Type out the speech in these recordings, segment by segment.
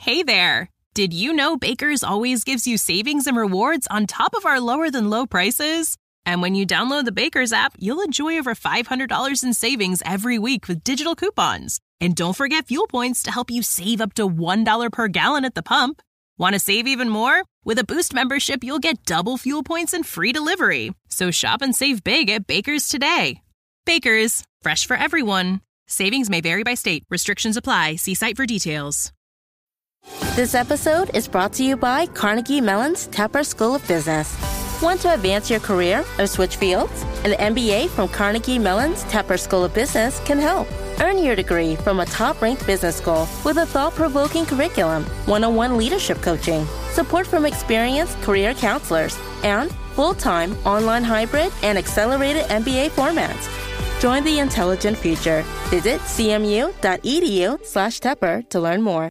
Hey there! Did you know Baker's always gives you savings and rewards on top of our lower than low prices? And when you download the Baker's app, you'll enjoy over $500 in savings every week with digital coupons. And don't forget fuel points to help you save up to $1 per gallon at the pump. Want to save even more? With a Boost membership, you'll get double fuel points and free delivery. So shop and save big at Baker's today. Baker's, fresh for everyone. Savings may vary by state. Restrictions apply. See site for details. This episode is brought to you by Carnegie Mellon's Tepper School of Business. Want to advance your career or switch fields? An MBA from Carnegie Mellon's Tepper School of Business can help. Earn your degree from a top ranked business school with a thought provoking curriculum, one on one leadership coaching, support from experienced career counselors, and full time online hybrid and accelerated MBA formats. Join the intelligent future. Visit cmu.edu slash Tepper to learn more.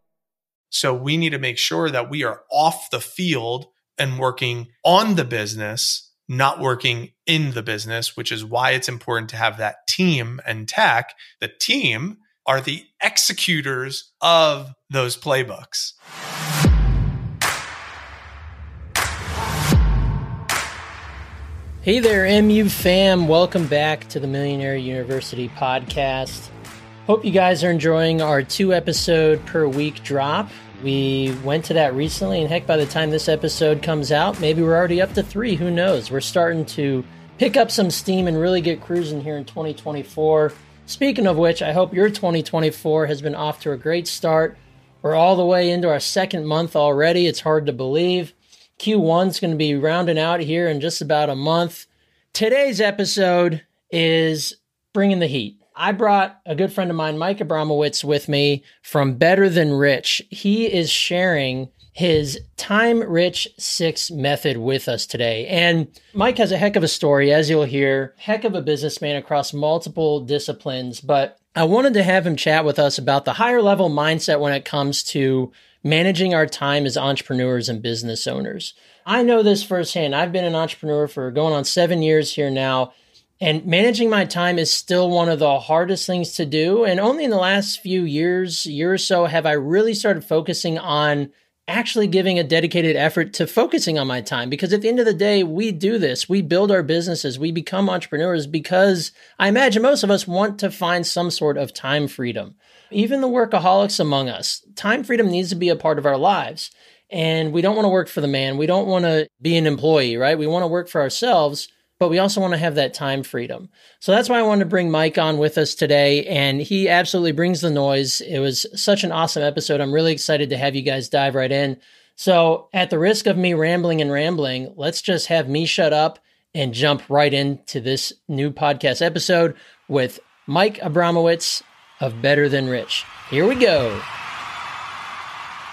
So we need to make sure that we are off the field and working on the business, not working in the business, which is why it's important to have that team and tech. The team are the executors of those playbooks. Hey there, MU fam. Welcome back to the Millionaire University podcast. Hope you guys are enjoying our two episode per week drop. We went to that recently, and heck, by the time this episode comes out, maybe we're already up to three. Who knows? We're starting to pick up some steam and really get cruising here in 2024. Speaking of which, I hope your 2024 has been off to a great start. We're all the way into our second month already. It's hard to believe. Q1 is going to be rounding out here in just about a month. Today's episode is bringing the heat. I brought a good friend of mine, Mike Abramowitz, with me from Better Than Rich. He is sharing his time rich six method with us today. And Mike has a heck of a story, as you'll hear, heck of a businessman across multiple disciplines. But I wanted to have him chat with us about the higher level mindset when it comes to managing our time as entrepreneurs and business owners. I know this firsthand. I've been an entrepreneur for going on seven years here now. And managing my time is still one of the hardest things to do. And only in the last few years, year or so, have I really started focusing on actually giving a dedicated effort to focusing on my time. Because at the end of the day, we do this. We build our businesses. We become entrepreneurs because I imagine most of us want to find some sort of time freedom. Even the workaholics among us, time freedom needs to be a part of our lives. And we don't want to work for the man. We don't want to be an employee, right? We want to work for ourselves, but we also want to have that time freedom. So that's why I wanted to bring Mike on with us today. And he absolutely brings the noise. It was such an awesome episode. I'm really excited to have you guys dive right in. So, at the risk of me rambling and rambling, let's just have me shut up and jump right into this new podcast episode with Mike Abramowitz of Better Than Rich. Here we go.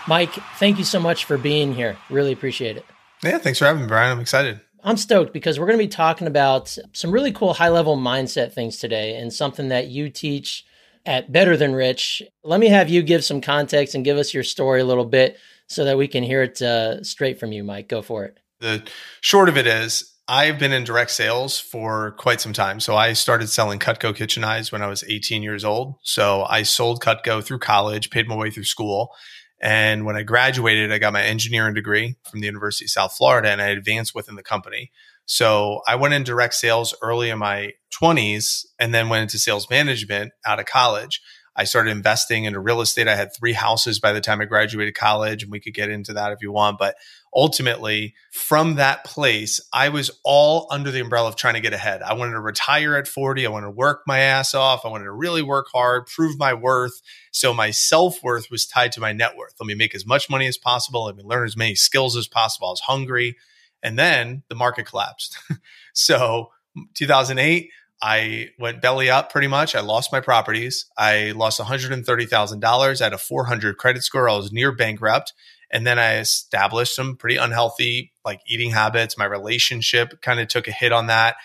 Mike, thank you so much for being here. Really appreciate it. Yeah, thanks for having me, Brian. I'm excited. I'm stoked because we're going to be talking about some really cool high level mindset things today and something that you teach at Better Than Rich. Let me have you give some context and give us your story a little bit so that we can hear it uh, straight from you, Mike. Go for it. The short of it is, I've been in direct sales for quite some time. So I started selling Cutco kitchen knives when I was 18 years old. So I sold Cutco through college, paid my way through school. And when I graduated, I got my engineering degree from the University of South Florida and I advanced within the company. So I went in direct sales early in my 20s and then went into sales management out of college. I started investing into real estate. I had three houses by the time I graduated college, and we could get into that if you want. But ultimately, from that place, I was all under the umbrella of trying to get ahead. I wanted to retire at 40. I wanted to work my ass off. I wanted to really work hard, prove my worth. So my self worth was tied to my net worth. Let me make as much money as possible. Let me learn as many skills as possible. I was hungry. And then the market collapsed. so 2008, I went belly up pretty much. I lost my properties. I lost $130,000. I had a 400 credit score. I was near bankrupt. And then I established some pretty unhealthy like eating habits. My relationship kind of took a hit on that.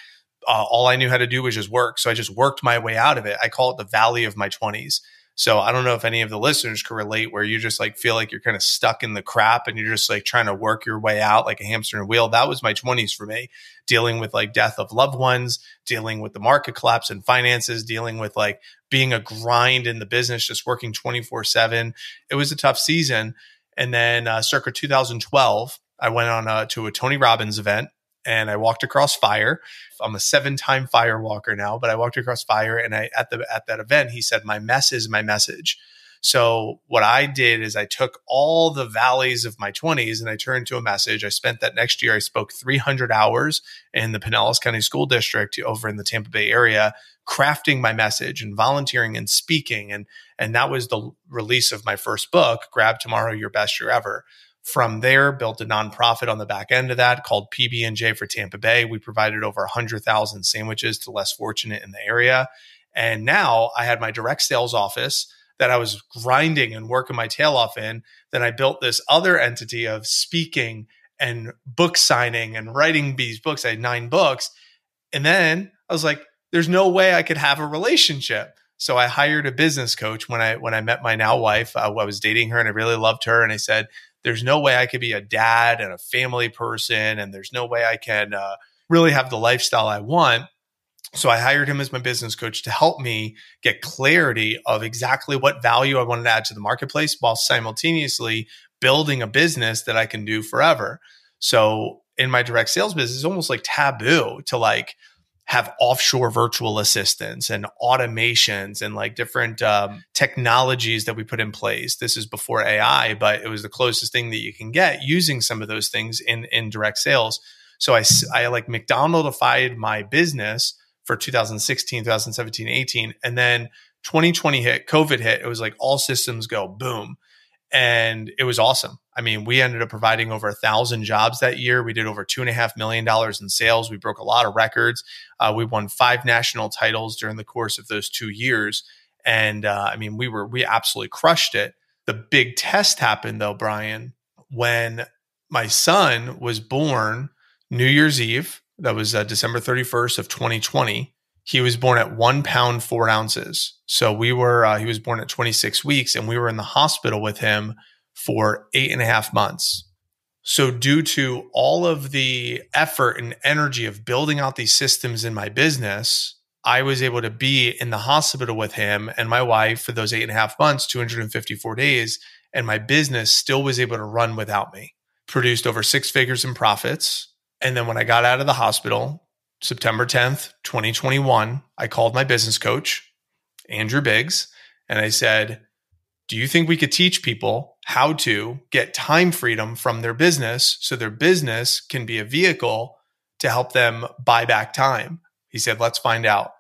Uh, all I knew how to do was just work. So I just worked my way out of it. I call it the valley of my 20s. So I don't know if any of the listeners can relate where you just like feel like you're kind of stuck in the crap and you're just like trying to work your way out like a hamster in a wheel. That was my 20s for me, dealing with like death of loved ones, dealing with the market collapse and finances, dealing with like being a grind in the business, just working 24 7. It was a tough season. And then uh, circa 2012, I went on uh, to a Tony Robbins event and I walked across fire. I'm a seven-time fire walker now, but I walked across fire and I at the at that event he said my mess is my message. So what I did is I took all the valleys of my 20s and I turned to a message. I spent that next year I spoke 300 hours in the Pinellas County School District over in the Tampa Bay area crafting my message and volunteering and speaking and and that was the release of my first book, Grab Tomorrow Your Best Year Ever. From there, built a nonprofit on the back end of that called PB&J for Tampa Bay. We provided over 100,000 sandwiches to less fortunate in the area. And now I had my direct sales office that I was grinding and working my tail off in. Then I built this other entity of speaking and book signing and writing these books. I had nine books. And then I was like, there's no way I could have a relationship. So I hired a business coach when I when I met my now wife. Uh, I was dating her and I really loved her. And I said, there's no way I could be a dad and a family person, and there's no way I can uh, really have the lifestyle I want. So I hired him as my business coach to help me get clarity of exactly what value I wanted to add to the marketplace while simultaneously building a business that I can do forever. So in my direct sales business, it's almost like taboo to like have offshore virtual assistants and automations and like different um, technologies that we put in place. This is before AI, but it was the closest thing that you can get using some of those things in in direct sales. So I I like McDonaldified my business for 2016, 2017, 18, and then 2020 hit, COVID hit. It was like all systems go, boom and it was awesome. I mean, we ended up providing over a thousand jobs that year. We did over two and a half million dollars in sales. We broke a lot of records. Uh, we won five national titles during the course of those two years, and uh, I mean, we were we absolutely crushed it. The big test happened though, Brian, when my son was born New Year's Eve. That was uh, December thirty first of twenty twenty he was born at one pound four ounces. So we were uh, he was born at 26 weeks, and we were in the hospital with him for eight and a half months. So due to all of the effort and energy of building out these systems in my business, I was able to be in the hospital with him and my wife for those eight and a half months, 254 days, and my business still was able to run without me. Produced over six figures in profits. And then when I got out of the hospital, September 10th, 2021, I called my business coach, Andrew Biggs, and I said, Do you think we could teach people how to get time freedom from their business so their business can be a vehicle to help them buy back time? He said, Let's find out.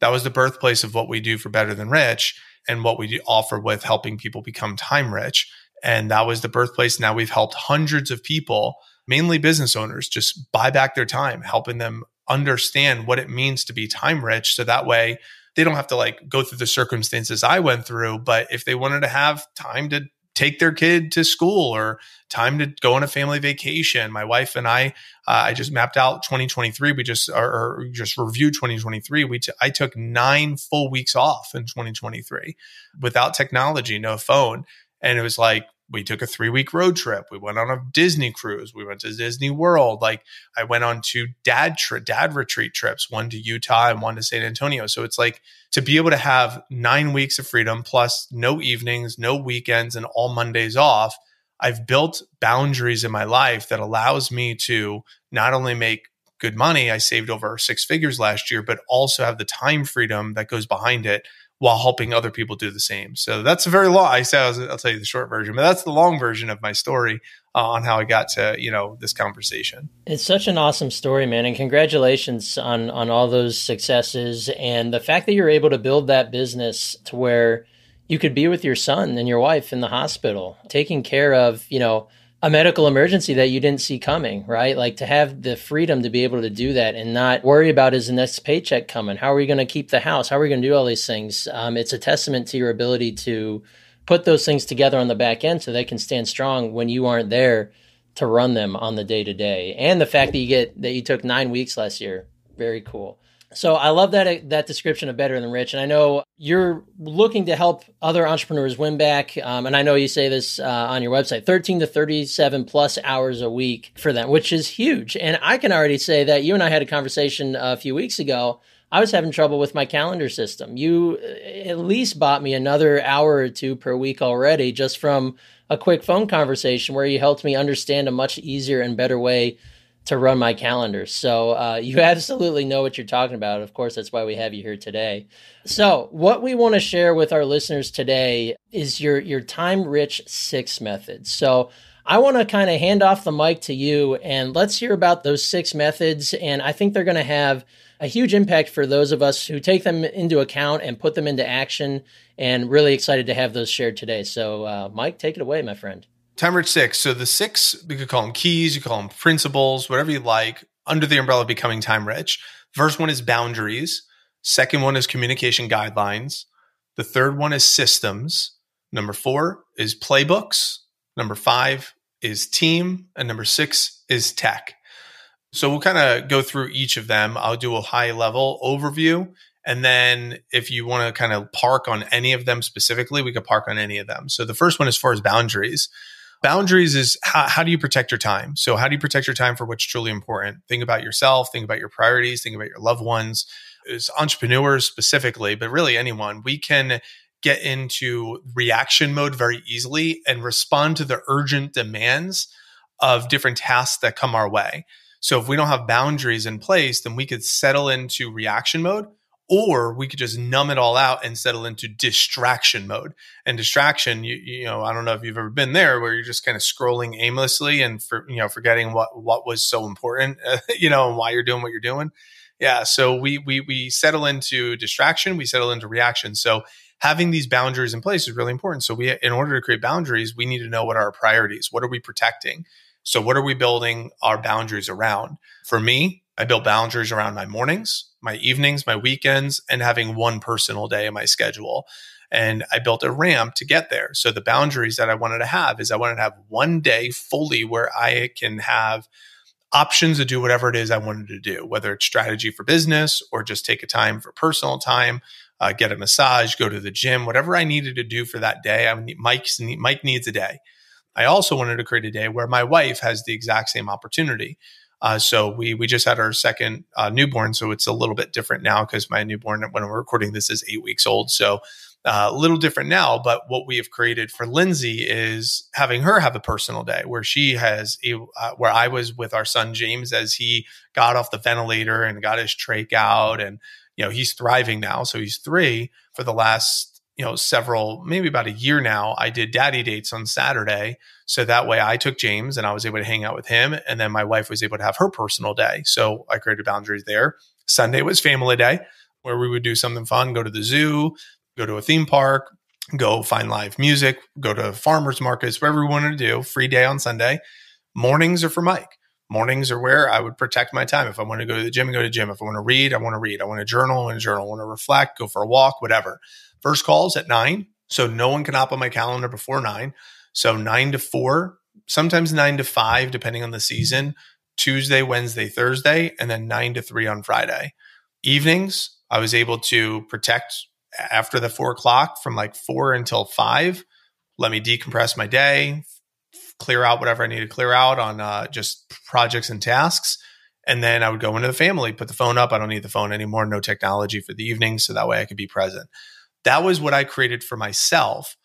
That was the birthplace of what we do for Better Than Rich and what we offer with helping people become time rich. And that was the birthplace. Now we've helped hundreds of people, mainly business owners, just buy back their time, helping them understand what it means to be time rich. So that way they don't have to like go through the circumstances I went through. But if they wanted to have time to take their kid to school or time to go on a family vacation. My wife and I, uh, I just mapped out 2023. We just or, or just reviewed 2023. We t- I took nine full weeks off in 2023 without technology, no phone, and it was like we took a three week road trip. We went on a Disney cruise. We went to Disney World. Like I went on two dad tri- dad retreat trips, one to Utah and one to San Antonio. So it's like to be able to have nine weeks of freedom plus no evenings, no weekends, and all Mondays off. I've built boundaries in my life that allows me to not only make good money, I saved over six figures last year, but also have the time freedom that goes behind it while helping other people do the same. So that's a very long. I say I'll tell you the short version, but that's the long version of my story uh, on how I got to you know this conversation. It's such an awesome story, man, and congratulations on on all those successes and the fact that you're able to build that business to where you could be with your son and your wife in the hospital, taking care of you know a medical emergency that you didn't see coming, right? Like to have the freedom to be able to do that and not worry about is the next paycheck coming? How are we going to keep the house? How are we going to do all these things? Um, it's a testament to your ability to put those things together on the back end so they can stand strong when you aren't there to run them on the day to day. And the fact that you get that you took nine weeks last year, very cool. So I love that that description of better than rich, and I know you're looking to help other entrepreneurs win back. Um, and I know you say this uh, on your website: 13 to 37 plus hours a week for them, which is huge. And I can already say that you and I had a conversation a few weeks ago. I was having trouble with my calendar system. You uh, at least bought me another hour or two per week already, just from a quick phone conversation where you helped me understand a much easier and better way to run my calendar. So uh, you absolutely know what you're talking about. Of course, that's why we have you here today. So what we want to share with our listeners today is your your time rich six methods. So I want to kind of hand off the mic to you and let's hear about those six methods. And I think they're going to have a huge impact for those of us who take them into account and put them into action. And really excited to have those shared today. So, uh, Mike, take it away, my friend. Time rich six. So the six, we could call them keys, you call them principles, whatever you like, under the umbrella of becoming time rich. First one is boundaries. Second one is communication guidelines. The third one is systems. Number four is playbooks. Number five is team. And number six is tech. So we'll kind of go through each of them. I'll do a high level overview. And then if you want to kind of park on any of them specifically, we could park on any of them. So the first one, as far as boundaries, boundaries is how, how do you protect your time? So how do you protect your time for what's truly important? Think about yourself, think about your priorities, think about your loved ones. As entrepreneurs specifically, but really anyone, we can get into reaction mode very easily and respond to the urgent demands of different tasks that come our way. So if we don't have boundaries in place, then we could settle into reaction mode or we could just numb it all out and settle into distraction mode. And distraction, you, you know, I don't know if you've ever been there where you're just kind of scrolling aimlessly and for, you know, forgetting what, what was so important, you know, and why you're doing what you're doing. Yeah. So we, we, we settle into distraction, we settle into reaction. So having these boundaries in place is really important. So we, in order to create boundaries, we need to know what our priorities, what are we protecting? So, what are we building our boundaries around? For me, I build boundaries around my mornings, my evenings, my weekends, and having one personal day in my schedule. And I built a ramp to get there. So, the boundaries that I wanted to have is I wanted to have one day fully where I can have options to do whatever it is I wanted to do, whether it's strategy for business or just take a time for personal time, uh, get a massage, go to the gym, whatever I needed to do for that day. I need, Mike's, Mike needs a day. I also wanted to create a day where my wife has the exact same opportunity. Uh, so we we just had our second uh, newborn, so it's a little bit different now because my newborn, when we're recording this, is eight weeks old. So uh, a little different now. But what we have created for Lindsay is having her have a personal day where she has a, uh, where I was with our son James as he got off the ventilator and got his trach out, and you know he's thriving now. So he's three for the last you know, several, maybe about a year now, I did daddy dates on Saturday. So that way I took James and I was able to hang out with him. And then my wife was able to have her personal day. So I created boundaries there. Sunday was family day where we would do something fun, go to the zoo, go to a theme park, go find live music, go to farmers markets, whatever we wanted to do, free day on Sunday. Mornings are for Mike. Mornings are where I would protect my time. If I want to go to the gym, go to the gym. If I want to read, I want to read. I want to journal, I want to journal. I want to reflect, go for a walk, whatever. First calls at nine. So no one can hop on my calendar before nine. So nine to four, sometimes nine to five, depending on the season, Tuesday, Wednesday, Thursday, and then nine to three on Friday. Evenings, I was able to protect after the four o'clock from like four until five. Let me decompress my day, clear out whatever I need to clear out on uh, just projects and tasks. And then I would go into the family, put the phone up. I don't need the phone anymore. No technology for the evening. So that way I could be present that was what I created for myself.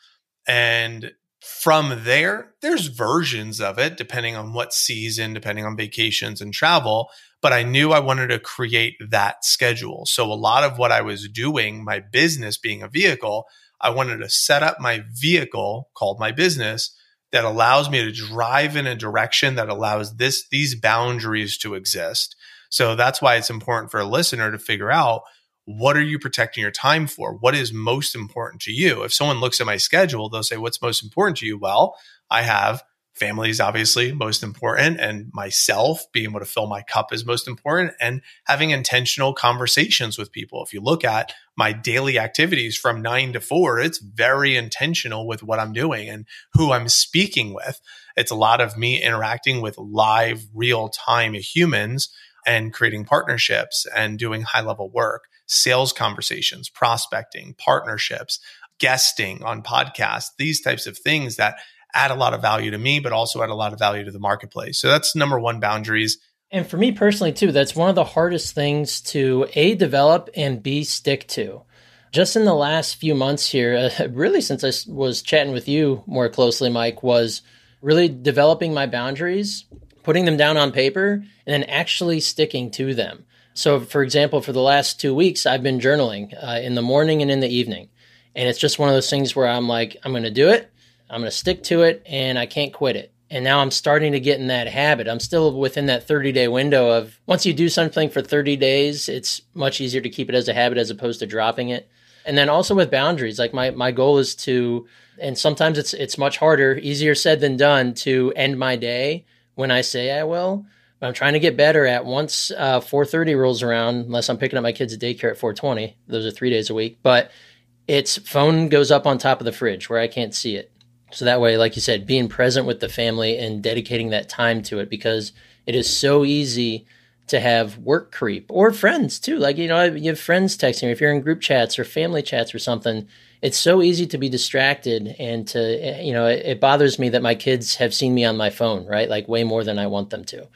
And from there, there's versions of it depending on what season, depending on vacations and travel. But I knew I wanted to create that schedule. So a lot of what I was doing, my business being a vehicle, I wanted to set up my vehicle called my business that allows me to drive in a direction that allows this these boundaries to exist. So that's why it's important for a listener to figure out what are you protecting your time for? What is most important to you? If someone looks at my schedule, they'll say, What's most important to you? Well, I have family is obviously most important, and myself being able to fill my cup is most important, and having intentional conversations with people. If you look at my daily activities from nine to four, it's very intentional with what I'm doing and who I'm speaking with. It's a lot of me interacting with live, real time humans and creating partnerships and doing high level work sales conversations, prospecting, partnerships, guesting on podcasts, these types of things that add a lot of value to me, but also add a lot of value to the marketplace. So that's number one boundaries. And for me personally, too, that's one of the hardest things to A, develop and B, stick to. just in the last few months here, uh, really since I was chatting with you more closely, Mike, was really developing my boundaries, putting them down on paper, and then actually sticking to them. So, for example, for the last two weeks, I've been journaling uh, in the morning and in the evening. And it's just one of those things where I'm like, I'm going to do it, I'm going to stick to it, and I can't quit it. And now I'm starting to get in that habit. I'm still within that 30 day window of once you do something for 30 days, it's much easier to keep it as a habit as opposed to dropping it. And then also with boundaries, like my, my goal is to, and sometimes it's, it's much harder, easier said than done to end my day when I say I will. But I'm trying to get better at once uh, 4:30 rolls around, unless I'm picking up my kids at daycare at 4:20. Those are three days a week. But its phone goes up on top of the fridge where I can't see it. So that way, like you said, being present with the family and dedicating that time to it because it is so easy to have work creep or friends too. Like, you know, you have friends texting, if you're in group chats or family chats or something, it's so easy to be distracted and to, you know, it, it bothers me that my kids have seen me on my phone, right? Like way more than I want them to.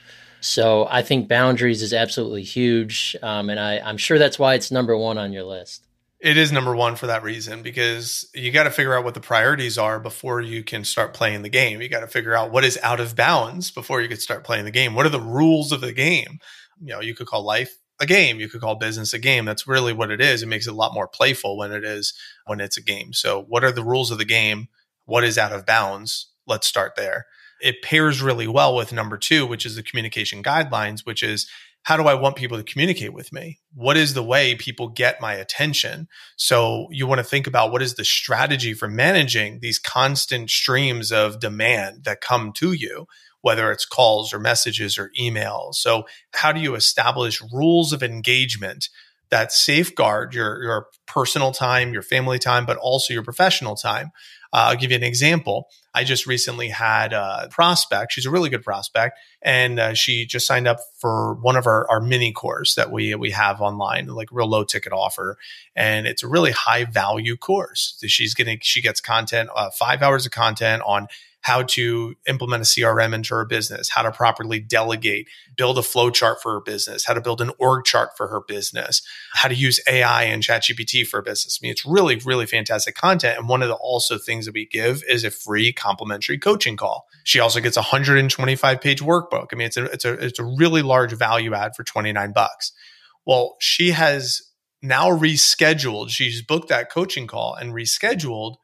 So I think boundaries is absolutely huge. Um, and I, I'm sure that's why it's number one on your list. It is number one for that reason because you got to figure out what the priorities are before you can start playing the game. You got to figure out what is out of bounds before you can start playing the game. What are the rules of the game? You know, you could call life a game. You could call business a game. That's really what it is. It makes it a lot more playful when it is when it's a game. So, what are the rules of the game? What is out of bounds? Let's start there it pairs really well with number two, which is the communication guidelines, which is how do I want people to communicate with me? What is the way people get my attention? So you want to think about what is the strategy for managing these constant streams of demand that come to you, whether it's calls or messages or emails. So how do you establish rules of engagement that safeguard your, your personal time, your family time, but also your professional time? Uh, I'll give you an example. I just recently had a prospect. She's a really good prospect, and uh, she just signed up for one of our, our mini course that we we have online, like real low ticket offer, and it's a really high value course. She's getting she gets content, uh, five hours of content on how to implement a CRM into her business, how to properly delegate, build a flow chart for her business, how to build an org chart for her business, how to use AI and ChatGPT for business. I mean, it's really, really fantastic content. And one of the also things that we give is a free complimentary coaching call. She also gets a 125 page workbook. I mean, it's a, it's a, it's a really large value add for 29 bucks. Well, she has now rescheduled. She's booked that coaching call and rescheduled.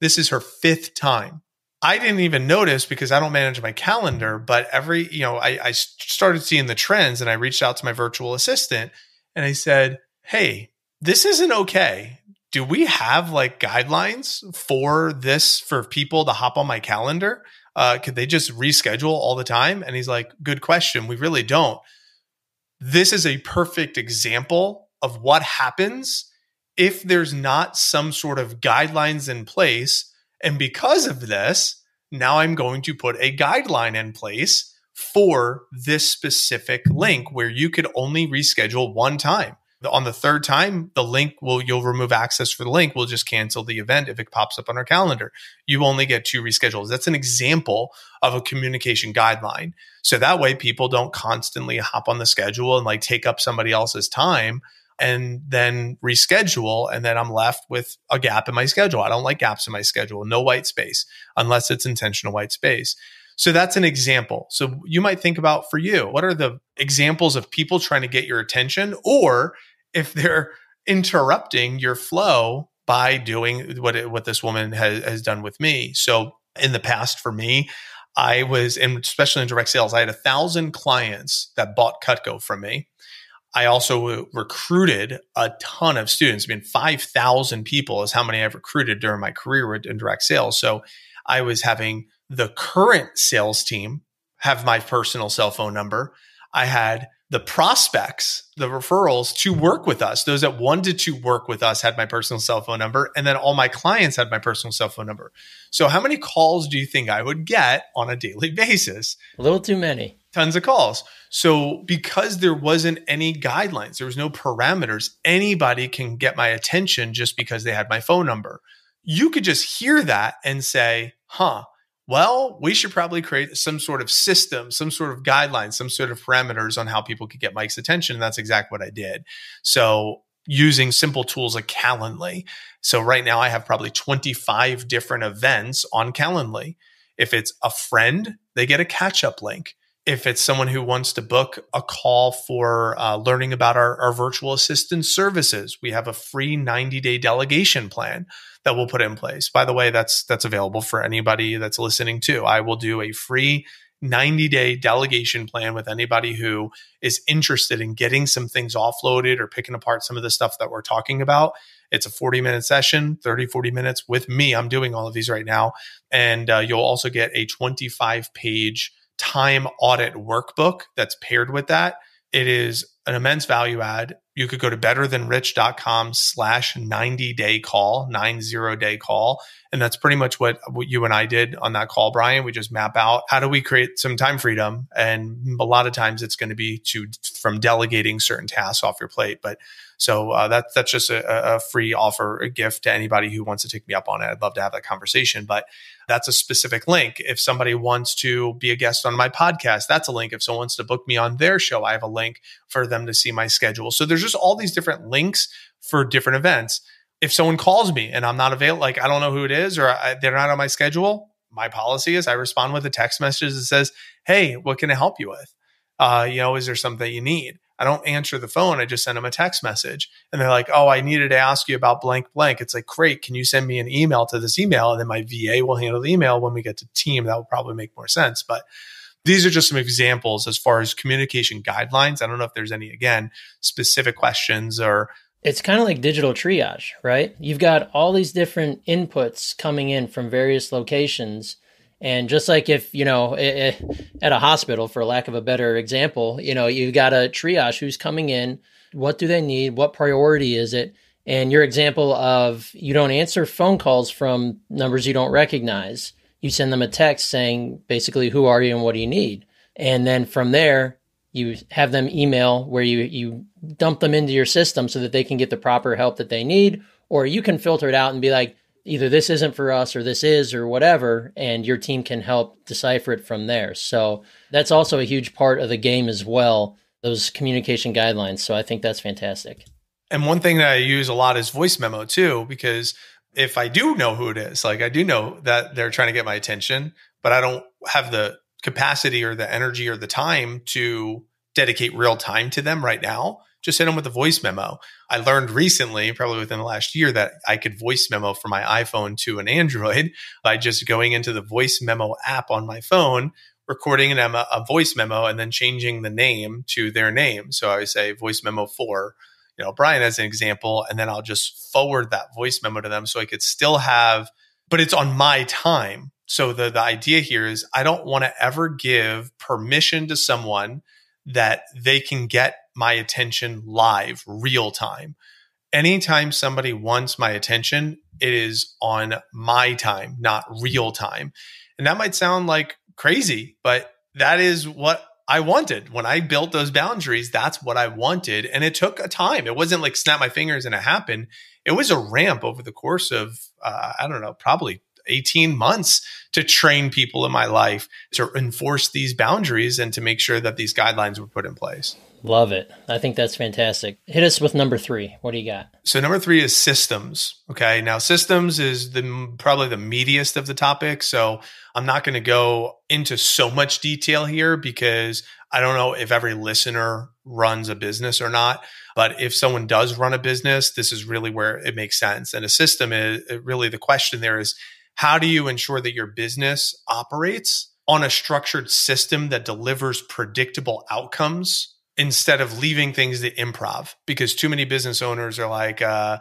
This is her fifth time I didn't even notice because I don't manage my calendar, but every, you know, I, I started seeing the trends and I reached out to my virtual assistant and I said, Hey, this isn't okay. Do we have like guidelines for this for people to hop on my calendar? Uh, could they just reschedule all the time? And he's like, Good question. We really don't. This is a perfect example of what happens if there's not some sort of guidelines in place and because of this, now I'm going to put a guideline in place for this specific link where you could only reschedule one time. On the third time, the link will, you'll remove access for the link. We'll just cancel the event if it pops up on our calendar. You only get two reschedules. That's an example of a communication guideline. So that way people don't constantly hop on the schedule and like take up somebody else's time and then reschedule. And then I'm left with a gap in my schedule. I don't like gaps in my schedule, no white space unless it's intentional white space. So that's an example. So you might think about for you, what are the examples of people trying to get your attention or if they're interrupting your flow by doing what it, what this woman has, has done with me. So in the past for me, I was, and especially in direct sales, I had a thousand clients that bought Cutco from me. I also recruited a ton of students. I mean, 5,000 people is how many I've recruited during my career in direct sales. So I was having the current sales team have my personal cell phone number. I had the prospects, the referrals to work with us, those that wanted to work with us had my personal cell phone number. And then all my clients had my personal cell phone number. So, how many calls do you think I would get on a daily basis? A little too many tons of calls. So because there wasn't any guidelines, there was no parameters, anybody can get my attention just because they had my phone number. You could just hear that and say, huh, well, we should probably create some sort of system, some sort of guidelines, some sort of parameters on how people could get Mike's attention. And that's exactly what I did. So using simple tools like Calendly. So right now I have probably 25 different events on Calendly. If it's a friend, they get a catch up link. If it's someone who wants to book a call for uh, learning about our, our virtual assistant services, we have a free 90 day delegation plan that we'll put in place. By the way, that's that's available for anybody that's listening too. I will do a free 90 day delegation plan with anybody who is interested in getting some things offloaded or picking apart some of the stuff that we're talking about. It's a 40 minute session, 30, 40 minutes with me. I'm doing all of these right now. And uh, you'll also get a 25 page time audit workbook that's paired with that. It is an immense value add. You could go to betterthanrich.com slash 90 day call, 90 day call. And that's pretty much what, what you and I did on that call, Brian. We just map out how do we create some time freedom? And a lot of times it's going to be to from delegating certain tasks off your plate. But so uh, that's that's just a, a, free offer, a gift to anybody who wants to take me up on it. I'd love to have that conversation. But that's a specific link. If somebody wants to be a guest on my podcast, that's a link. If someone wants to book me on their show, I have a link for them to see my schedule. So there's just all these different links for different events. If someone calls me and I'm not available, like I don't know who it is or I, they're not on my schedule, my policy is I respond with a text message that says, "Hey, what can I help you with? Uh, you know, is there something you need?" I don't answer the phone. I just send them a text message. And they're like, oh, I needed to ask you about blank blank. It's like, great. Can you send me an email to this email? And then my VA will handle the email when we get to team. That will probably make more sense. But these are just some examples as far as communication guidelines. I don't know if there's any, again, specific questions or. It's kind of like digital triage, right? You've got all these different inputs coming in from various locations and just like if, you know, at a hospital, for lack of a better example, you know, you've got a triage who's coming in. What do they need? What priority is it? And your example of you don't answer phone calls from numbers you don't recognize. You send them a text saying basically, who are you and what do you need? And then from there, you have them email where you, you dump them into your system so that they can get the proper help that they need. Or you can filter it out and be like, either this isn't for us or this is or whatever and your team can help decipher it from there. So that's also a huge part of the game as well those communication guidelines. So i think that's fantastic. And one thing that i use a lot is voice memo too because if i do know who it is like i do know that they're trying to get my attention but i don't have the capacity or the energy or the time to dedicate real time to them right now just hit them with a voice memo. I learned recently, probably within the last year, that I could voice memo from my iPhone to an Android by just going into the voice memo app on my phone, recording an, a voice memo, and then changing the name to their name. So I would say voice memo for, you know, Brian as an example, and then I'll just forward that voice memo to them so I could still have, but it's on my time. So the, the idea here is I don't want to ever give permission to someone that they can get my attention live, real time. Anytime somebody wants my attention, it is on my time, not real time. And that might sound like crazy, but that is what I wanted. When I built those boundaries, that's what I wanted. And it took a time. It wasn't like snap my fingers and it happened. It was a ramp over the course of, uh, I don't know, probably 18 months to train people in my life to enforce these boundaries and to make sure that these guidelines were put in place. Love it. I think that's fantastic. Hit us with number three. What do you got? So number three is systems. Okay. Now systems is the probably the meatiest of the topic. So I'm not going to go into so much detail here because I don't know if every listener runs a business or not. But if someone does run a business, this is really where it makes sense. And a system is really the question there is how do you ensure that your business operates on a structured system that delivers predictable outcomes instead of leaving things to improv? Because too many business owners are like, uh,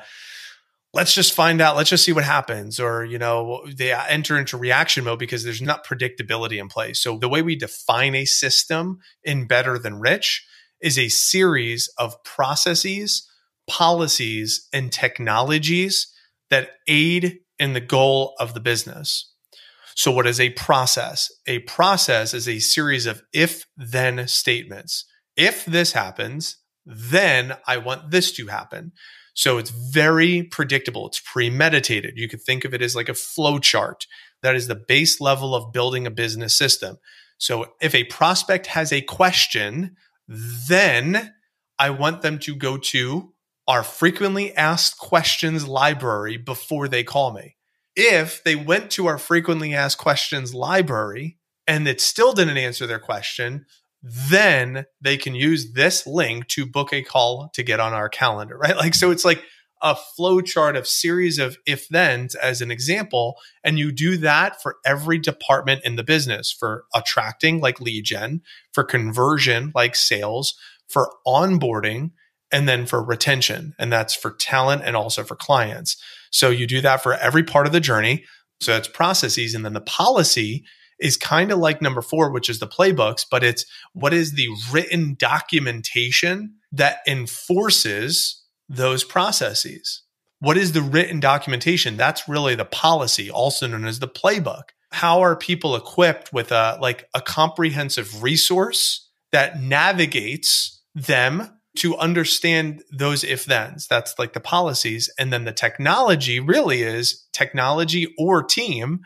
let's just find out let's just see what happens or you know they enter into reaction mode because there's not predictability in place so the way we define a system in better than rich is a series of processes policies and technologies that aid in the goal of the business. So, what is a process? A process is a series of if then statements. If this happens, then I want this to happen. So, it's very predictable, it's premeditated. You could think of it as like a flow chart. That is the base level of building a business system. So, if a prospect has a question, then I want them to go to our frequently asked questions library before they call me. If they went to our frequently asked questions library and it still didn't answer their question, then they can use this link to book a call to get on our calendar, right? Like, so it's like a flow chart of series of if thens as an example. And you do that for every department in the business for attracting like lead gen, for conversion like sales, for onboarding, and then for retention. And that's for talent and also for clients. So you do that for every part of the journey. So it's processes. And then the policy is kind of like number four, which is the playbooks, but it's what is the written documentation that enforces those processes? What is the written documentation? That's really the policy, also known as the playbook. How are people equipped with a like a comprehensive resource that navigates them to understand those if thens. That's like the policies. And then the technology really is technology or team,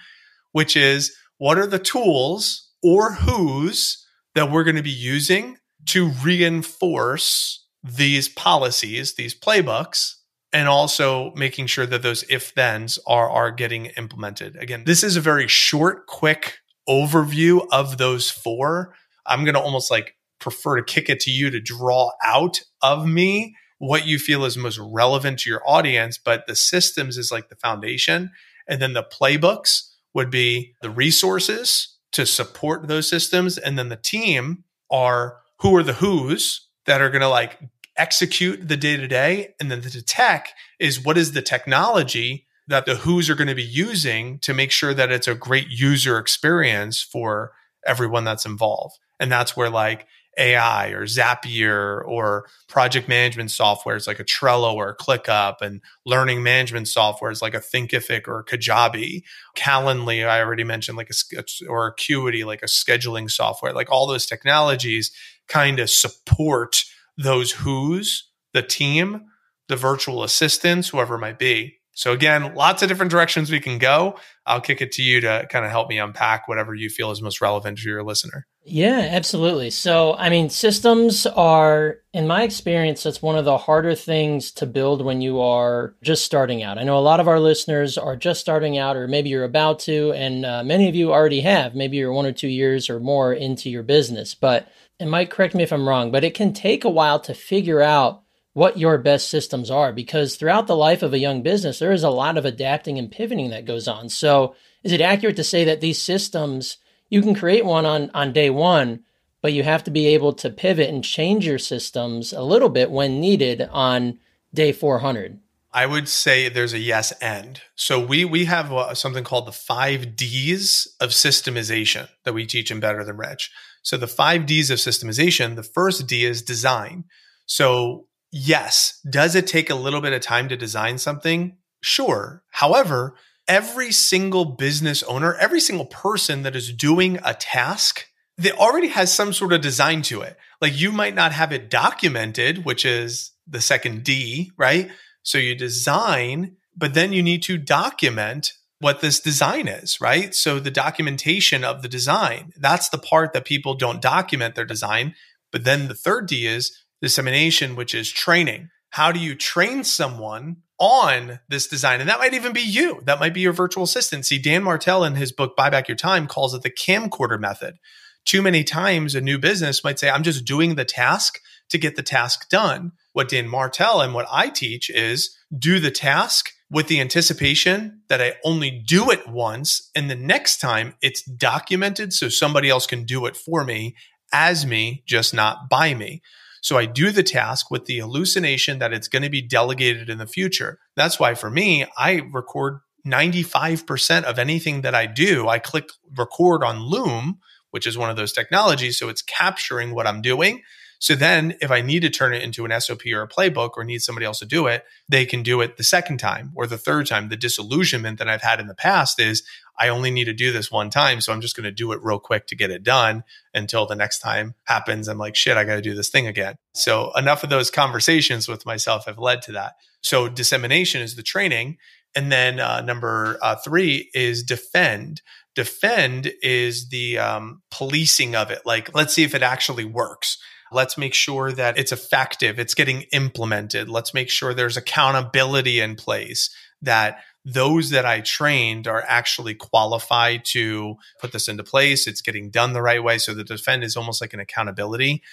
which is what are the tools or who's that we're going to be using to reinforce these policies, these playbooks, and also making sure that those if thens are, are getting implemented. Again, this is a very short, quick overview of those four. I'm going to almost like prefer to kick it to you to draw out of me what you feel is most relevant to your audience. But the systems is like the foundation. And then the playbooks would be the resources to support those systems. And then the team are who are the who's that are going to like execute the day to day. And then the tech is what is the technology that the who's are going to be using to make sure that it's a great user experience for everyone that's involved. And that's where like AI or Zapier or project management software is like a Trello or a ClickUp and learning management software is like a Thinkific or a Kajabi. Calendly, I already mentioned like a, or Acuity, like a scheduling software, like all those technologies kind of support those who's, the team, the virtual assistants, whoever it might be. So again, lots of different directions we can go. I'll kick it to you to kind of help me unpack whatever you feel is most relevant to your listener. Yeah, absolutely. So, I mean, systems are, in my experience, that's one of the harder things to build when you are just starting out. I know a lot of our listeners are just starting out, or maybe you're about to, and uh, many of you already have. Maybe you're one or two years or more into your business. But, and Mike, correct me if I'm wrong, but it can take a while to figure out what your best systems are because throughout the life of a young business, there is a lot of adapting and pivoting that goes on. So, is it accurate to say that these systems, you can create one on, on day one, but you have to be able to pivot and change your systems a little bit when needed on day 400? I would say there's a yes and. So we we have uh, something called the 5 Ds of systemization that we teach in Better Than Rich. So the 5 Ds of systemization, the first D is design. So yes, does it take a little bit of time to design something? Sure. However, every single business owner, every single person that is doing a task, that already has some sort of design to it. Like you might not have it documented, which is the second D, right? So you design, but then you need to document what this design is, right? So the documentation of the design, that's the part that people don't document their design. But then the third D is dissemination, which is training. How do you train someone on this design? And that might even be you. That might be your virtual assistant. See, Dan Martell in his book, Buy Back Your Time, calls it the camcorder method. Too many times a new business might say, I'm just doing the task to get the task done. What Dan Martell and what I teach is do the task with the anticipation that I only do it once. And the next time it's documented so somebody else can do it for me as me, just not by me. So I do the task with the hallucination that it's going to be delegated in the future. That's why for me, I record 95% of anything that I do. I click record on Loom, which is one of those technologies. So it's capturing what I'm doing. So then if I need to turn it into an SOP or a playbook or need somebody else to do it, they can do it the second time or the third time. The disillusionment that I've had in the past is I only need to do this one time. So I'm just going to do it real quick to get it done until the next time happens. I'm like, shit, I got to do this thing again. So enough of those conversations with myself have led to that. So dissemination is the training. And then uh, number uh, three is defend. Defend is the um, policing of it. Like, let's see if it actually works. Let's make sure that it's effective. It's getting implemented. Let's make sure there's accountability in place that those that I trained are actually qualified to put this into place. It's getting done the right way. So the defend is almost like an accountability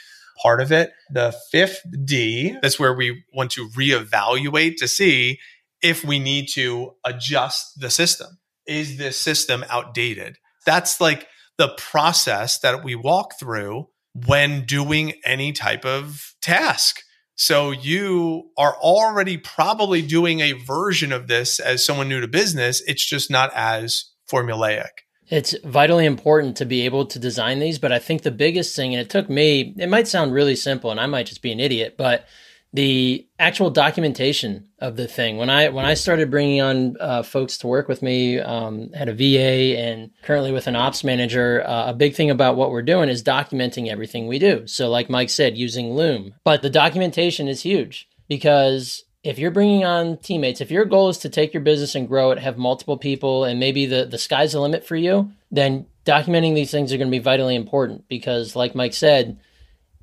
part of it. The fifth D, that's where we want to reevaluate to see if we need to adjust the system. Is this system outdated? That's like the process that we walk through when doing any type of task. So you are already probably doing a version of this as someone new to business. It's just not as formulaic. It's vitally important to be able to design these, but I think the biggest thing, and it took me, it might sound really simple and I might just be an idiot, but the actual documentation of the thing. When I when I started bringing on uh, folks to work with me, um, had a VA and currently with an ops manager, uh, a big thing about what we're doing is documenting everything we do. So, like Mike said, using Loom, but the documentation is huge because if you're bringing on teammates, if your goal is to take your business and grow it, have multiple people, and maybe the the sky's the limit for you, then documenting these things are going to be vitally important because, like Mike said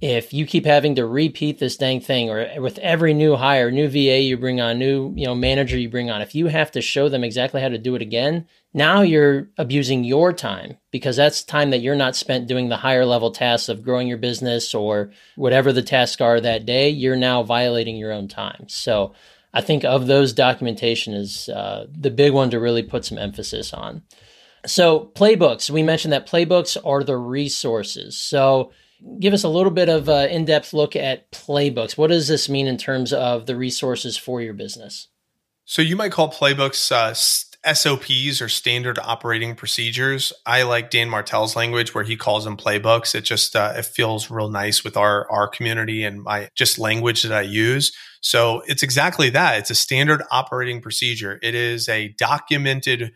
if you keep having to repeat this dang thing or with every new hire new va you bring on new you know manager you bring on if you have to show them exactly how to do it again now you're abusing your time because that's time that you're not spent doing the higher level tasks of growing your business or whatever the tasks are that day. You're now violating your own time. So i think of those documentation is uh, the big one to really put some emphasis on. So playbooks we mentioned that playbooks are the resources. So give us a little bit of an in-depth look at playbooks. What does this mean in terms of the resources for your business? So you might call playbooks uh, SOPs or standard operating procedures. I like Dan Martell's language where he calls them playbooks. It just uh, it feels real nice with our our community and my just language that I use. So it's exactly that. It's a standard operating procedure. It is a documented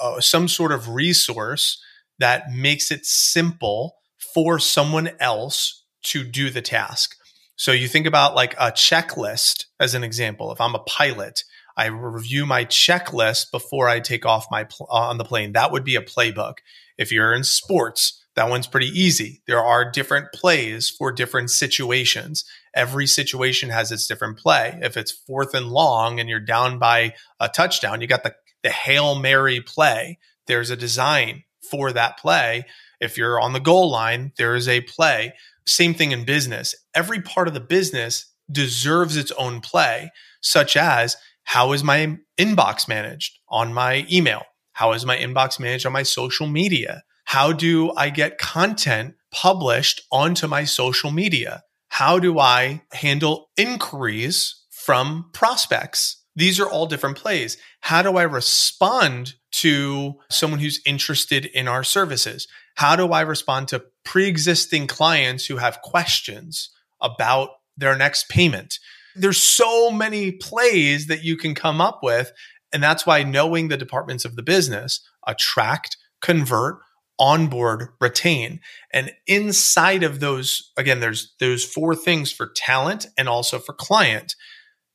uh, some sort of resource that makes it simple for someone else to do the task. So you think about like a checklist as an example. If I'm a pilot, I review my checklist before I take off my pl- uh, on the plane. That would be a playbook. If you're in sports, that one's pretty easy. There are different plays for different situations. Every situation has its different play. If it's fourth and long and you're down by a touchdown, you got the, the Hail Mary play. There's a design for that play. If you're on the goal line, there is a play. Same thing in business. Every part of the business deserves its own play, such as how is my inbox managed on my email? How is my inbox managed on my social media? How do I get content published onto my social media? How do I handle inquiries from prospects? These are all different plays. How do I respond to someone who's interested in our services? How do I respond to pre existing clients who have questions about their next payment? There's so many plays that you can come up with. And that's why knowing the departments of the business attract, convert, onboard, retain. And inside of those, again, there's those four things for talent and also for client.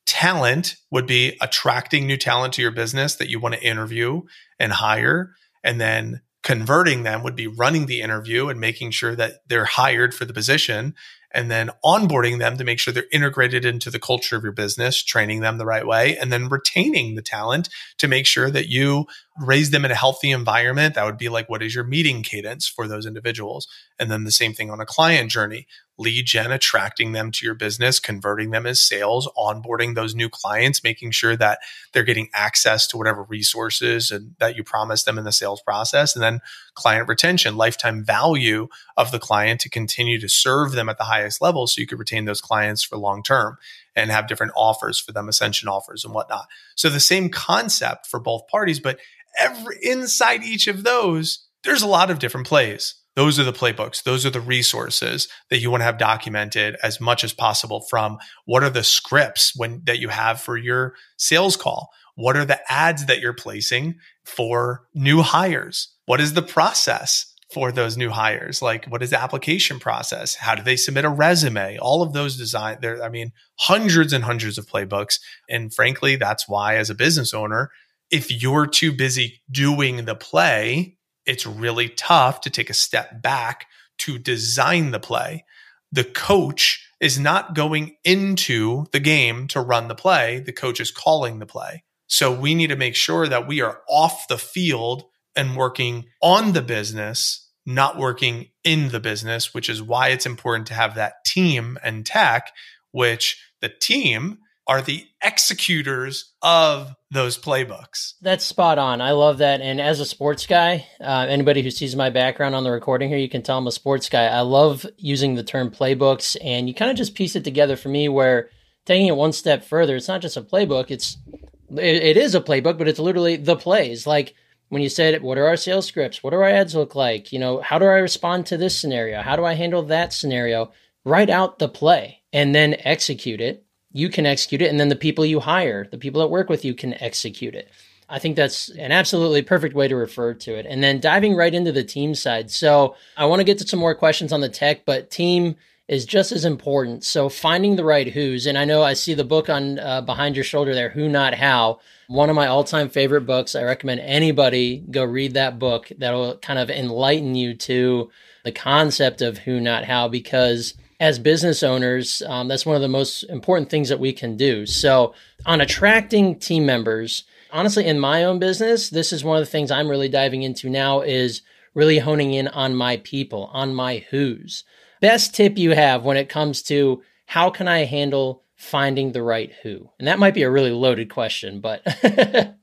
Talent would be attracting new talent to your business that you want to interview and hire. And then converting them would be running the interview and making sure that they're hired for the position and then onboarding them to make sure they're integrated into the culture of your business, training them the right way, and then retaining the talent to make sure that you raise them in a healthy environment. That would be like, what is your meeting cadence for those individuals? And then the same thing on a client journey lead gen, attracting them to your business, converting them as sales, onboarding those new clients, making sure that they're getting access to whatever resources and that you promised them in the sales process. And then client retention, lifetime value of the client to continue to serve them at the highest level so you could retain those clients for long term and have different offers for them, ascension offers and whatnot. So the same concept for both parties, but every inside each of those, there's a lot of different plays those are the playbooks. Those are the resources that you want to have documented as much as possible from what are the scripts when that you have for your sales call? What are the ads that you're placing for new hires? What is the process for those new hires? Like what is the application process? How do they submit a resume? All of those design there i mean hundreds and hundreds of playbooks. And frankly that's why as a business owner if you're too busy doing the play, it's really tough to take a step back to design the play. The coach is not going into the game to run the play, the coach is calling the play. So we need to make sure that we are off the field and working on the business, not working in the business, which is why it's important to have that team and tech, which the team are the executors of those playbooks. That's spot on. I love that. And as a sports guy, uh, anybody who sees my background on the recording here, you can tell I'm a sports guy. I love using the term playbooks, and you kind of just piece it together for me where taking it one step further, it's not just a playbook, it's it, it is a playbook, but it's literally the plays. Like when you said, what are our sales scripts? What do our ads look like? You know, how do I respond to this scenario? How do I handle that scenario? Write out the play and then execute it you can execute it, and then the people you hire, the people that work with you, can execute it. I think that's an absolutely perfect way to refer to it. And then diving right into the team side. So I want to get to some more questions on the tech, but team is just as important. So finding the right who's, and I know I see the book on uh, behind your shoulder there, Who Not How. One of my all-time favorite books. I recommend anybody go read that book. That'll kind of enlighten you to the concept of who, not how, because as business owners, um, that's one of the most important things that we can do. So, on attracting team members, honestly, in my own business, this is one of the things I'm really diving into now is really honing in on my people, on my who's. Best tip you have when it comes to how can I handle finding the right who? And that might be a really loaded question, but I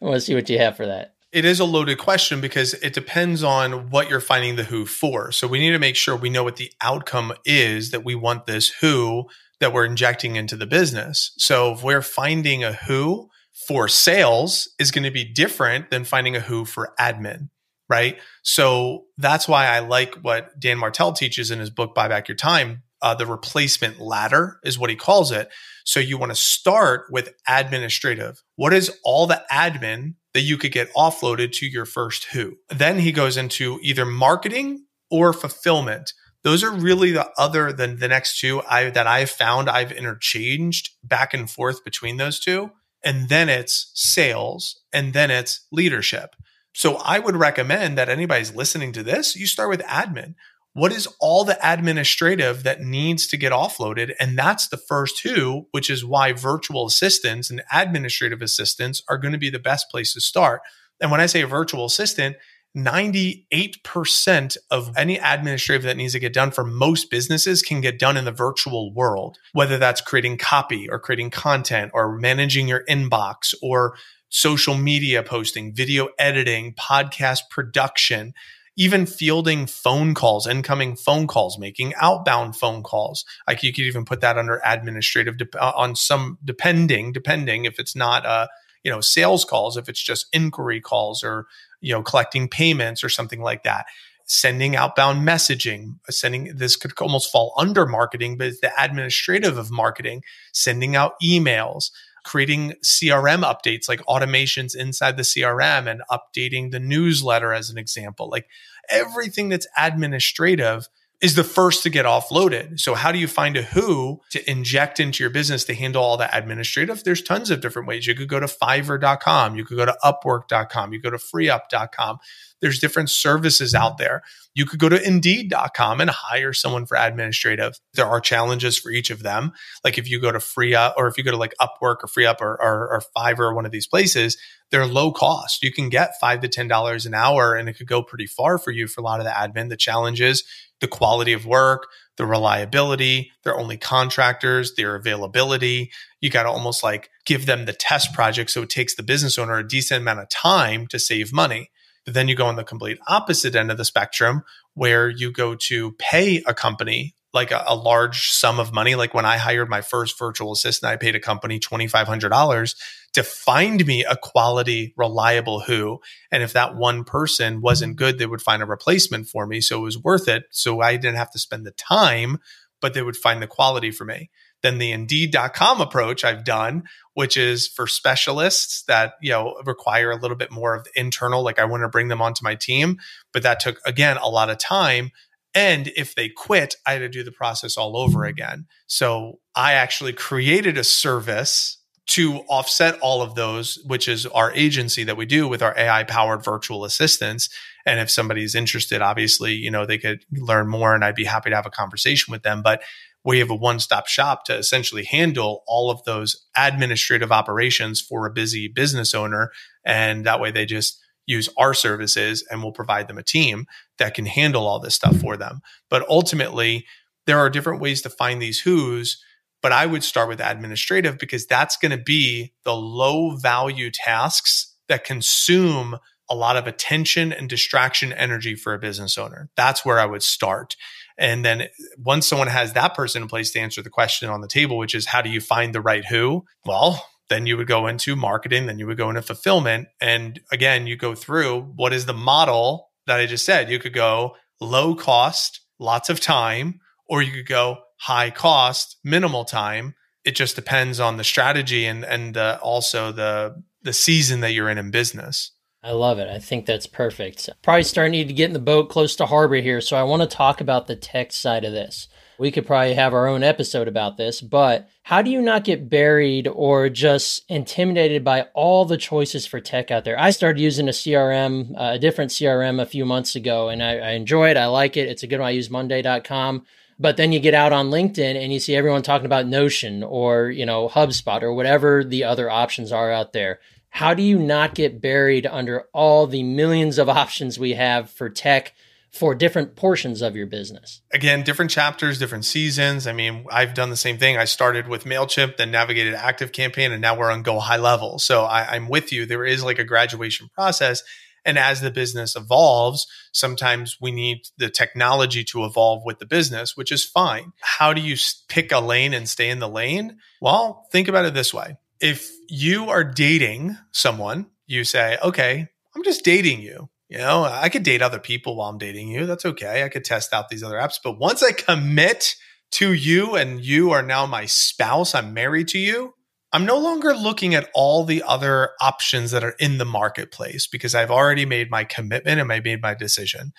want to see what you have for that. It is a loaded question because it depends on what you're finding the who for. So we need to make sure we know what the outcome is that we want this who that we're injecting into the business. So if we're finding a who for sales is going to be different than finding a who for admin, right? So that's why I like what Dan Martell teaches in his book Buy Back Your Time. Uh, the replacement ladder is what he calls it. So you want to start with administrative. What is all the admin that you could get offloaded to your first who. Then he goes into either marketing or fulfillment. Those are really the other than the next two I that I've found I've interchanged back and forth between those two. And then it's sales and then it's leadership. So I would recommend that anybody's listening to this, you start with admin what is all the administrative that needs to get offloaded? And that's the first who, which is why virtual assistants and administrative assistants are going to be the best place to start. And when I say a virtual assistant, 98% of any administrative that needs to get done for most businesses can get done in the virtual world, whether that's creating copy or creating content or managing your inbox or social media posting, video editing, podcast production even fielding phone calls, incoming phone calls, making outbound phone calls. Like you could even put that under administrative de- uh, on some depending, depending if it's not uh, you know sales calls, if it's just inquiry calls or you know collecting payments or something like that. Sending outbound messaging, sending this could almost fall under marketing, but it's the administrative of marketing, sending out emails, creating CRM updates like automations inside the CRM and updating the newsletter as an example. Like everything that's administrative is the first to get offloaded. So how do you find a who to inject into your business to handle all the administrative? There's tons of different ways. You could go to fiverr.com, you could go to upwork.com, you go to freeup.com. There's different services out there. You could go to indeed.com and hire someone for administrative. There are challenges for each of them. Like if you go to FreeUp or if you go to like Upwork or FreeUp or, or, or Fiverr or one of these places, they're low cost. You can get five to ten dollars an hour and it could go pretty far for you for a lot of the admin. The challenge is the quality of work, the reliability, they're only contractors, their availability. You got to almost like give them the test project so it takes the business owner a decent amount of time to save money. But then you go on the complete opposite end of the spectrum where you go to pay a company like a, a, large sum of money. Like when I hired my first virtual assistant, I paid a company $2,500 to find me a quality, reliable who. And if that one person wasn't mm-hmm. good, they would find a replacement for me. So it was worth it. So I didn't have to spend the time, but they would find the quality for me than the indeed.com approach I've done, which is for specialists that, you know, require a little bit more of the internal, like I want to bring them onto my team. But that took, again, a lot of time. And if they quit, I had to do the process all over mm-hmm. again. So I actually created a service to offset all of those, which is our agency that we do with our AI powered virtual assistants. And if somebody's interested, obviously, you know, they could learn more and I'd be happy to have a conversation with them. But we have a one stop shop to essentially handle all of those administrative operations for a busy business owner. And that way they just use our services and we'll provide them a team that can handle all this stuff for them. But ultimately, there are different ways to find these who's but I would start with administrative because that's going to be the low value tasks that consume a lot of attention and distraction energy for a business owner. That's where I would start. And then once someone has that person in place to answer the question on the table, which is how do you find the right who? Well, then you would go into marketing, then you would go into fulfillment. And again, you go through what is the model that I just said. You could go low cost, lots of time, or you could go high cost, minimal time. It just depends on the strategy and and uh, also the the season that you're in in business. I love it. I think that's perfect. Probably starting to get in the boat close to harbor here, so I want to talk about the tech side of this. We could probably have our own episode about this, but how do you not get buried or just intimidated by all the choices for tech out there? I started using a CRM, uh, a different CRM a few months ago, and I, I enjoy it. I like it. It's a good one. I use Monday.com. But then you get out on LinkedIn and you see everyone talking about Notion or, you know, HubSpot or whatever the other options are out there. How do you not get buried under all the millions of options we have for tech for different portions of your business? Again, different chapters, different seasons. I mean, I've done the same thing. I started with MailChimp, then navigated Active Campaign, and now we're on Go High Level. So I, I'm with you. There is like a graduation process. And as the business evolves, sometimes we need the technology to evolve with the business, which is fine. How do you pick a lane and stay in the lane? Well, think about it this way. If you are dating someone, you say, okay, I'm just dating you. You know, I could date other people while I'm dating you. That's okay. I could test out these other apps. But once I commit to you and you are now my spouse, I'm married to you, I'm no longer looking at all the other options that are in the marketplace because I've already made my commitment and I made my decision.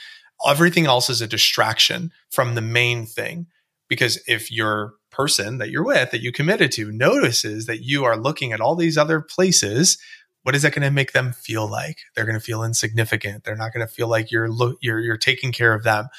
Everything else is a distraction from the main thing. Because if your person that you're with, that you committed to, notices that you are looking at all these other places, what is that going to make them feel like? They're going to feel insignificant. They're not going to feel like you're you're you're taking care of them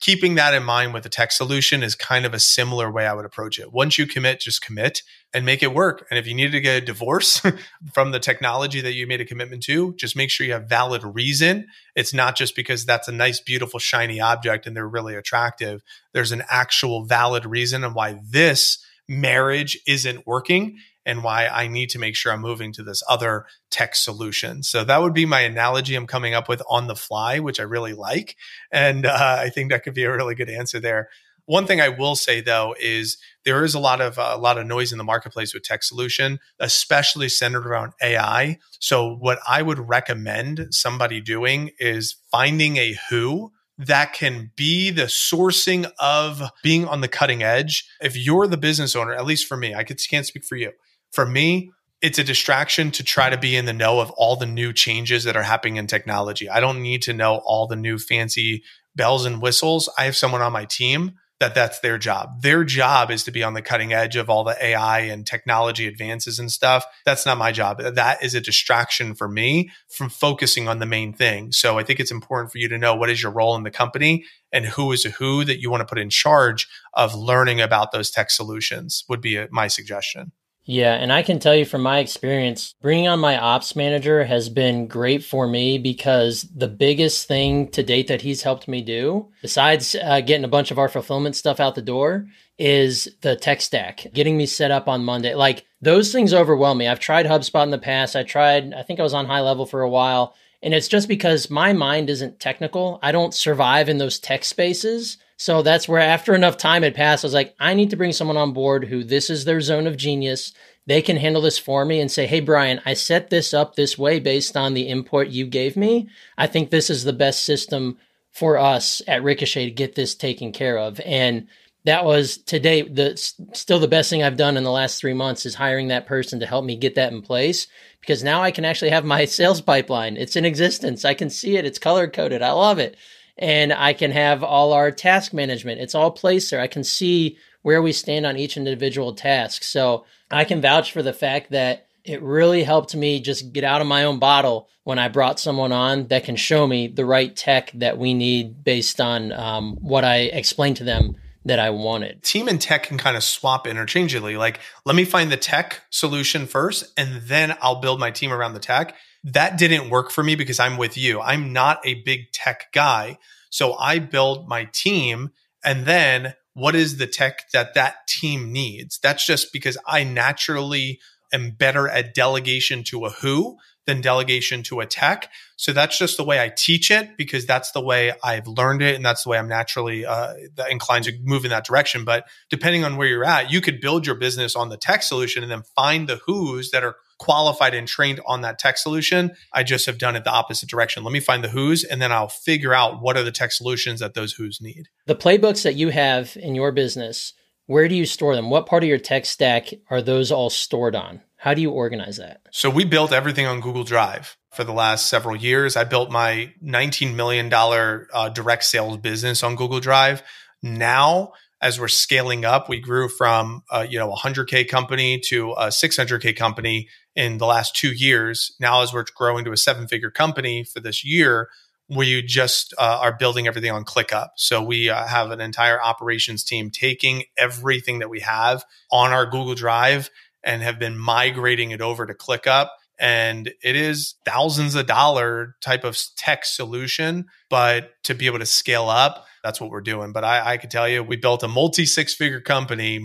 keeping that in mind with a tech solution is kind of a similar way I would approach it. Once you commit, just commit and make it work. And if you need to get a divorce from the technology that you made a commitment to, just make sure you have valid reason. It's not just because that's a nice, beautiful, shiny object and they're really attractive. There's an actual valid reason on why this marriage isn't working and why I need to make sure I'm moving to this other tech solution. So that would be my analogy I'm coming up with on the fly, which I really like. And uh, I think that could be a really good answer there. One thing I will say though is there is a lot of uh, a lot of noise in the marketplace with tech solution, especially centered around AI. So what I would recommend somebody doing is finding a who that can be the sourcing of being on the cutting edge. If you're the business owner, at least for me, I can't speak for you. For me, it's a distraction to try to be in the know of all the new changes that are happening in technology. I don't need to know all the new fancy bells and whistles. I have someone on my team that that's their job. Their job is to be on the cutting edge of all the AI and technology advances and stuff. That's not my job. That is a distraction for me from focusing on the main thing. So I think it's important for you to know what is your role in the company and who is a who that you want to put in charge of learning about those tech solutions would be my suggestion. Yeah, and I can tell you from my experience, bringing on my ops manager has been great for me because the biggest thing to date that he's helped me do, besides uh, getting a bunch of our fulfillment stuff out the door, is the tech stack, getting me set up on Monday. Like those things overwhelm me. I've tried HubSpot in the past. I tried, I think I was on high level for a while. And it's just because my mind isn't technical. I don't survive in those tech spaces. So that's where after enough time had passed, I was like, I need to bring someone on board who this is their zone of genius. They can handle this for me and say, Hey, Brian, I set this up this way based on the input you gave me. I think this is the best system for us at Ricochet to get this taken care of. And that was today the still the best thing I've done in the last three months is hiring that person to help me get that in place because now I can actually have my sales pipeline. It's in existence. I can see it. It's color coded. I love it and I can have all our task management. It's all placed there. I can see where we stand on each individual task. So I can vouch for the fact that it really helped me just get out of my own bottle when I brought someone on that can show me the right tech that we need based on um, what I explained to them that I wanted. Team and tech can kind of swap interchangeably. Like, let me find the tech solution first, and then I'll build my team around the tech. That didn't work for me because I'm with you. I'm not a big tech guy. So I build my team and then what is the tech that that team needs? That's just because I naturally am better at delegation to a who than delegation to a tech. So that's just the way I teach it because that's the way I've learned it. And that's the way I'm naturally uh, inclined to move in that direction. But depending on where you're at, you could build your business on the tech solution and then find the who's that are qualified and trained on that tech solution. I just have done it the opposite direction. Let me find the who's and then I'll figure out what are the tech solutions that those who's need. The playbooks that you have in your business, where do you store them? What part of your tech stack are those all stored on? How do you organize that? So we built everything on Google Drive for the last several years. I built my $19 million uh, direct sales business on Google Drive. Now as we're scaling up, we grew from uh, you know a 100k company to a 600k company in the last two years. Now, as we're growing to a seven figure company for this year, we just uh, are building everything on ClickUp. So we uh, have an entire operations team taking everything that we have on our Google Drive and have been migrating it over to ClickUp. And it is thousands of dollar type of tech solution, but to be able to scale up, that's what we're doing. But I, I could tell you, we built a multi six figure company,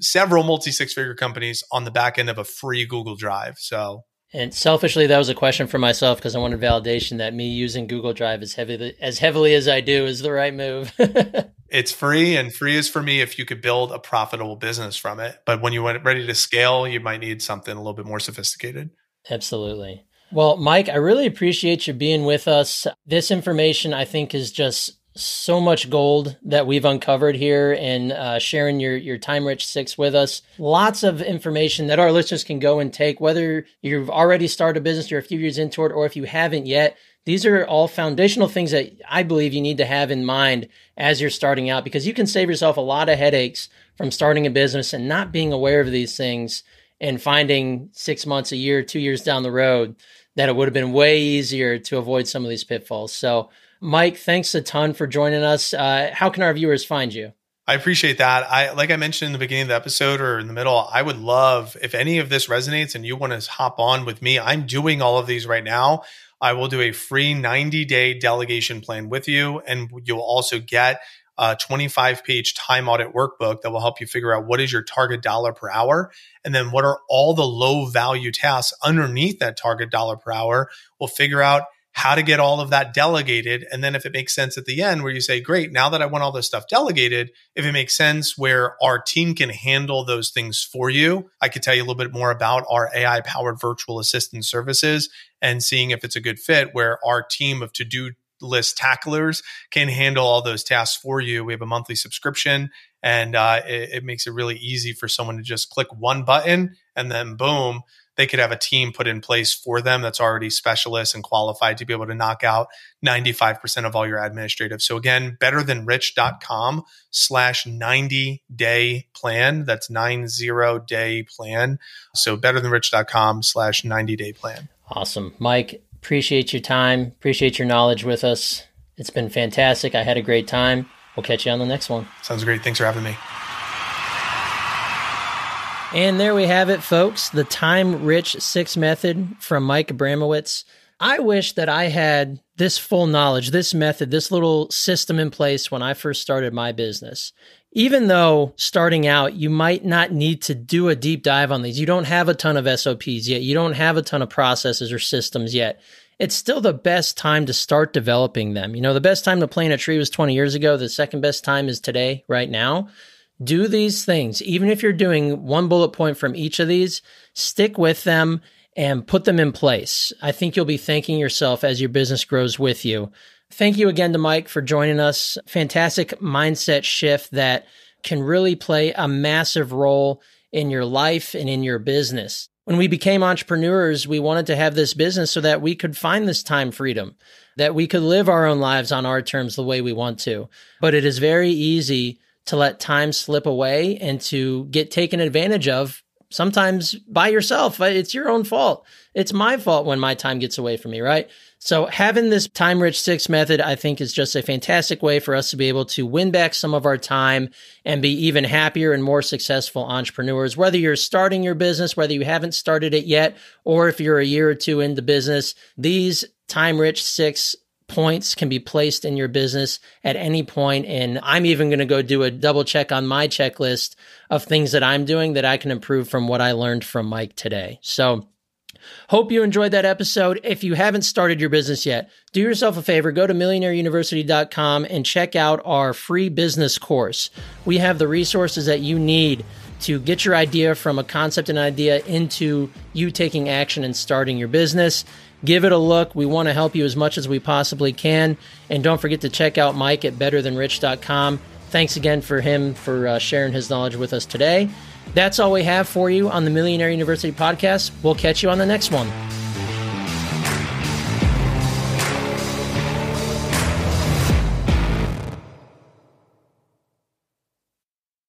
several multi six figure companies on the back end of a free Google Drive. So, and selfishly, that was a question for myself because I wanted validation that me using Google Drive as heavily as heavily as I do is the right move. it's free, and free is for me if you could build a profitable business from it. But when you went ready to scale, you might need something a little bit more sophisticated. Absolutely. Well, Mike, I really appreciate you being with us. This information, I think, is just so much gold that we've uncovered here and uh, sharing your your time rich six with us lots of information that our listeners can go and take whether you've already started a business you're a few years into it or if you haven't yet these are all foundational things that i believe you need to have in mind as you're starting out because you can save yourself a lot of headaches from starting a business and not being aware of these things and finding six months a year two years down the road that it would have been way easier to avoid some of these pitfalls so Mike, thanks a ton for joining us. Uh, how can our viewers find you? I appreciate that. I like I mentioned in the beginning of the episode or in the middle, I would love if any of this resonates and you want to hop on with me. I'm doing all of these right now. I will do a free 90 day delegation plan with you, and you'll also get a 25 page time audit workbook that will help you figure out what is your target dollar per hour. And then what are all the low value tasks underneath that target dollar per hour. We'll figure out how to get all of that delegated. And then if it makes sense at the end where you say, great, now that I want all this stuff delegated, if it makes sense where our team can handle those things for you, I could tell you a little bit more about our AI powered virtual assistant services and seeing if it's a good fit where our team of to do list tacklers can handle all those tasks for you. We have a monthly subscription and uh, it, it makes it really easy for someone to just click one button and then boom, they could have a team put in place for them that's already specialists and qualified to be able to knock out 95% of all your administrative. So again, betterthanrich.com slash 90 day plan. That's 90 day plan. So betterthanrich.com slash 90 day plan. Awesome. Mike, appreciate your time. Appreciate your knowledge with us. It's been fantastic. I had a great time. We'll catch you on the next one. Sounds great. Thanks for having me. And there we have it, folks. The time rich six method from Mike Abramowitz. I wish that I had this full knowledge, this method, this little system in place when I first started my business. Even though starting out, you might not need to do a deep dive on these. You don't have a ton of SOPs yet. You don't have a ton of processes or systems yet. It's still the best time to start developing them. You know, the best time to plant a tree was 20 years ago. The second best time is today, right now do these things. Even if you're doing one bullet point from each of these, stick with them and put them in place. I think you'll be thanking yourself as your business grows with you. Thank you again to Mike for joining us. Fantastic mindset shift that can really play a massive role in your life and in your business. When we became entrepreneurs, we wanted to have this business so that we could find this time freedom, that we could live our own lives on our terms the way we want to. But it is very easy to let time slip away and to get taken advantage of sometimes by yourself. It's your own fault. It's my fault when my time gets away from me, right? So having this time rich six method, I think is just a fantastic way for us to be able to win back some of our time and be even happier and more successful entrepreneurs. Whether you're starting your business, whether you haven't started it yet, or if you're a year or two into business, these time rich six points can be placed in your business at any point. and i'm even going to go do a double check on my checklist of things that i'm doing that i can improve from what i learned from mike today so Hope you enjoyed that episode. If you haven't started your business yet, do yourself a favor, go to millionaireuniversity.com and check out our free business course. We have the resources that you need to get your idea from a concept and idea into you taking action and starting your business. Give it a look. We want to help you as much as we possibly can. And don't forget to check out Mike at betterthanrich.com. Thanks again for him for uh, sharing his knowledge with us today. That's all we have for you on the Millionaire University podcast. We'll catch you on the next one.